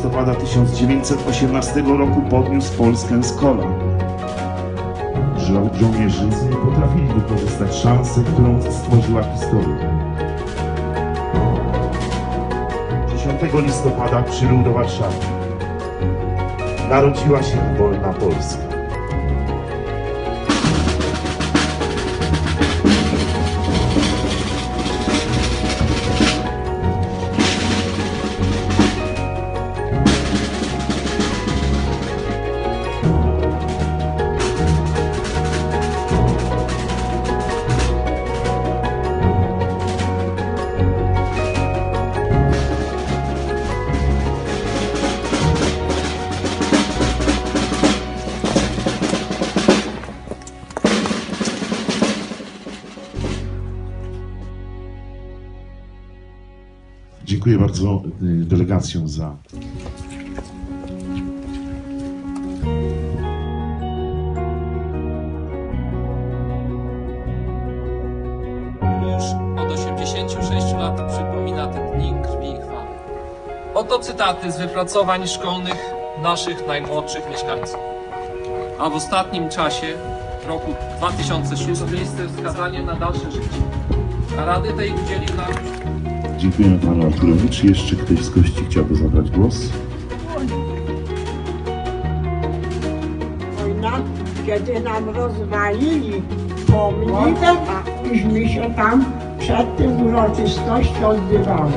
listopada 1918 roku podniósł Polskę z kolan. Żo- nie potrafili wykorzystać szansy, którą stworzyła historia. 10 listopada przybył do Warszawy. Narodziła się wolna Polska. Dziękuję bardzo y, delegacjom za od 86 lat przypomina te dni krwi i chwały. Oto cytaty z wypracowań szkolnych naszych najmłodszych mieszkańców. A w ostatnim czasie, w roku 2006, miejsce wskazanie na dalsze życie. A rady tej udzielił nam Dziękujemy panu Arturowi. Czy jeszcze ktoś z gości chciałby zabrać głos? wojna, kiedy nam rozwalili pomnik, a myśmy się tam przed tym uroczystością odbywały.